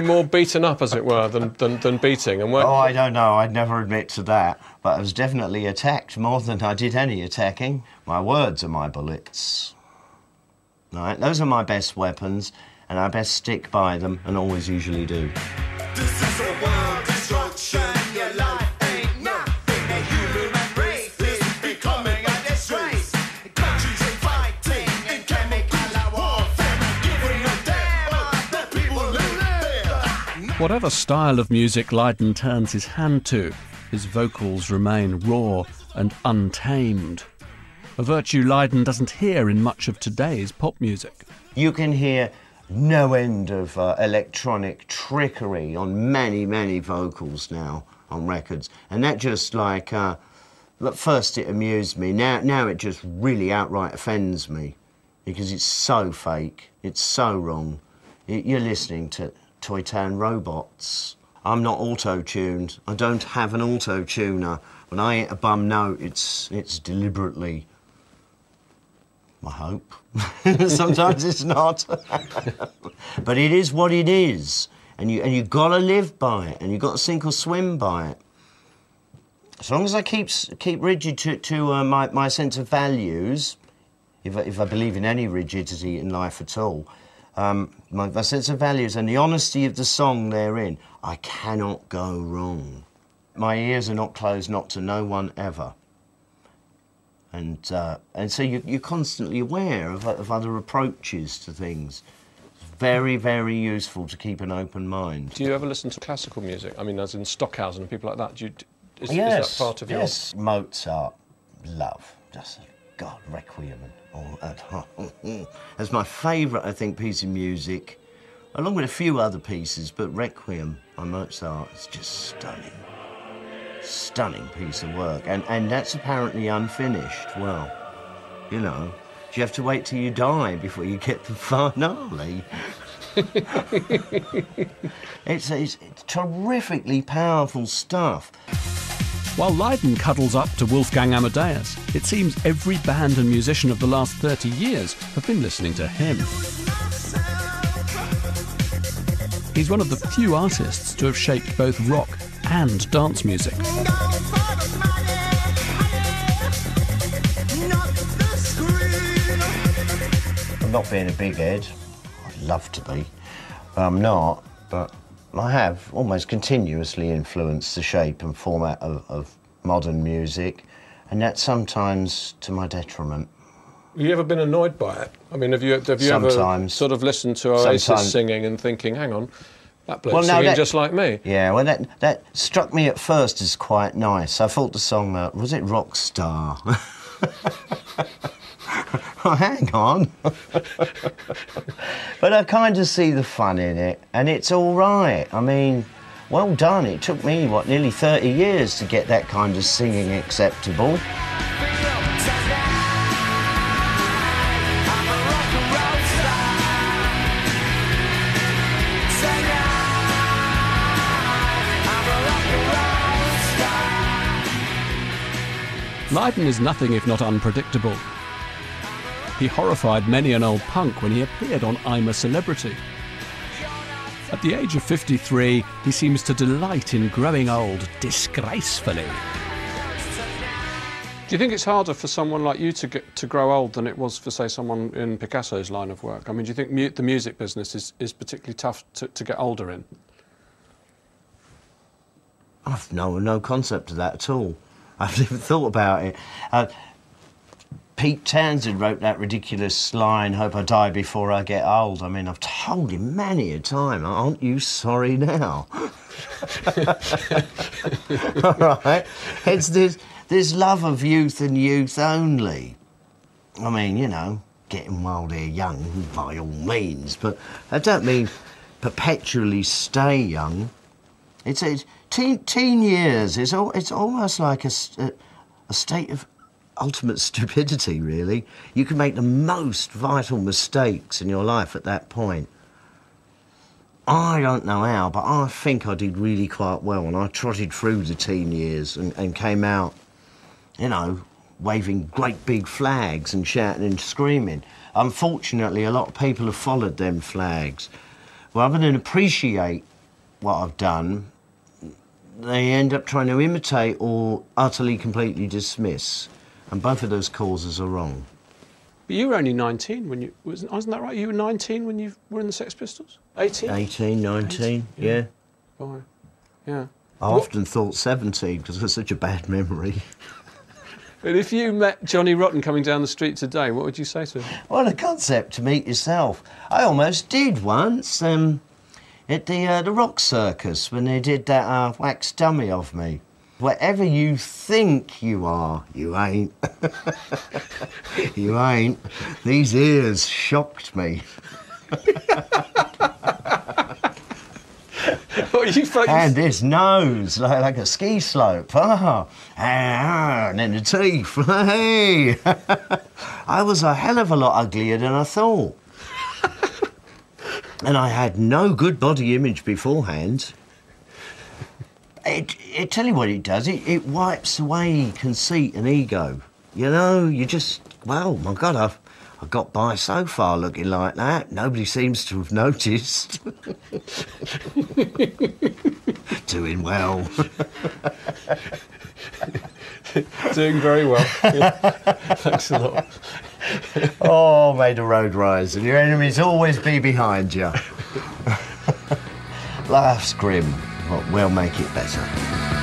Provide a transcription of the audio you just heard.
more beaten up, as it were, than, than, than beating. And oh, I don't know. I'd never admit to that. But I was definitely attacked more than I did any attacking. My words are my bullets. Right, those are my best weapons, and I best stick by them, and always usually do. Whatever style of music Lydon turns his hand to, his vocals remain raw and untamed. A virtue Lydon doesn't hear in much of today's pop music. You can hear no end of uh, electronic trickery on many, many vocals now on records. And that just like, uh, at first it amused me, now, now it just really outright offends me because it's so fake, it's so wrong. You're listening to Toy Town robots. I'm not auto-tuned. I don't have an auto-tuner. When I hit a bum note, it's, it's deliberately. I hope. Sometimes it's not. but it is what it is. And you, and you got to live by it, and you've got to sink or swim by it. As long as I keep, keep rigid to, to uh, my, my sense of values, if I, if I believe in any rigidity in life at all, um, my, my sense of values and the honesty of the song therein, I cannot go wrong. My ears are not closed, not to no one ever. And, uh, and so you, you're constantly aware of, of other approaches to things. Very, very useful to keep an open mind. Do you ever listen to classical music? I mean, as in Stockhausen and people like that. Do you, is, yes, is that part of your... Yes, Mozart, love, just God, Requiem and all that. That's my favourite, I think, piece of music, along with a few other pieces, but Requiem by Mozart is just stunning. Stunning piece of work. And, and that's apparently unfinished. Well, you know, you have to wait till you die before you get the finale. it's, it's, it's terrifically powerful stuff. While Lydon cuddles up to Wolfgang Amadeus, it seems every band and musician of the last 30 years have been listening to him. He's one of the few artists to have shaped both rock and dance music. I'm not being a big head. I'd love to be. I'm not, but I have almost continuously influenced the shape and format of, of modern music, and that's sometimes to my detriment. Have you ever been annoyed by it? I mean, have you, have you Sometimes. ever sort of listened to Oasis Sometimes. singing and thinking, hang on, that bloke's Well, no, singing that- just like me? Yeah, well, that, that struck me at first as quite nice. I thought the song, uh, was it Rockstar? oh, hang on. but I kind of see the fun in it, and it's all right. I mean, well done. It took me, what, nearly 30 years to get that kind of singing acceptable. Lydon is nothing if not unpredictable. He horrified many an old punk when he appeared on I'm a Celebrity. At the age of 53, he seems to delight in growing old disgracefully. Do you think it's harder for someone like you to get to grow old than it was for, say, someone in Picasso's line of work? I mean, do you think mu- the music business is, is particularly tough to, to get older in? I've no, no concept of that at all. I've never thought about it. Uh, Pete Townshend wrote that ridiculous line, Hope I die before I get old. I mean, I've told him many a time, aren't you sorry now? All right? It's this, this love of youth and youth only. I mean, you know, getting while they're young, by all means, but I don't mean perpetually stay young. It's, it's teen, teen years. It's, al- it's almost like a a state of ultimate stupidity, really. You can make the most vital mistakes in your life at that point. I don't know how, but I think I did really quite well, and I trotted through the teen years and, and came out, you know, waving great big flags and shouting and screaming. Unfortunately, a lot of people have followed them flags. rather than appreciate what I've done, they end up trying to imitate or utterly, completely dismiss. And both of those causes are wrong. But you were only 19 when you wasn't, wasn't that right? You were 19 when you were in the Sex Pistols. 18. 18, 19, yeah. Fine. Yeah. I often thought 17 because I have such a bad memory. But if you met Johnny Rotten coming down the street today, what would you say to him? What a concept to meet yourself. I almost did once um, at the, uh, the Rock Circus when they did that uh, wax dummy of me. Whatever you think you are, you ain't. you ain't. These ears shocked me. What you felt And this nose, like, like a ski slope. Ah, and then the teeth. Hey! I was a hell of a lot uglier than I thought. and I had no good body image beforehand. It, it tell you what it does. It, it wipes away conceit and ego. You know, you just well, my God, I've I got by so far looking like that. Nobody seems to have noticed. Doing well. doing very well. Yeah. Thanks a lot. oh, may the road rise, and your enemies always be behind you. Life's grim, We'll make it better.